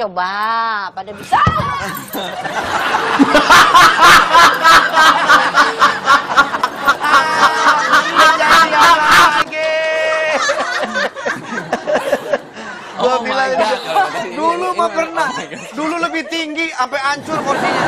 coba pada bisa. Oh Gua bilang dulu mah pernah. Dulu sampai hancur kursinya.